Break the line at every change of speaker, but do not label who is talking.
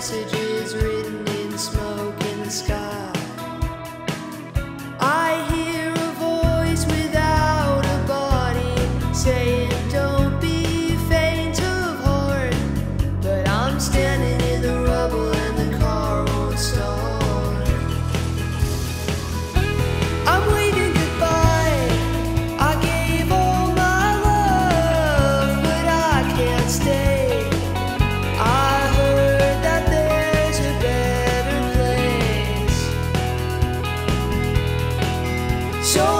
Message. So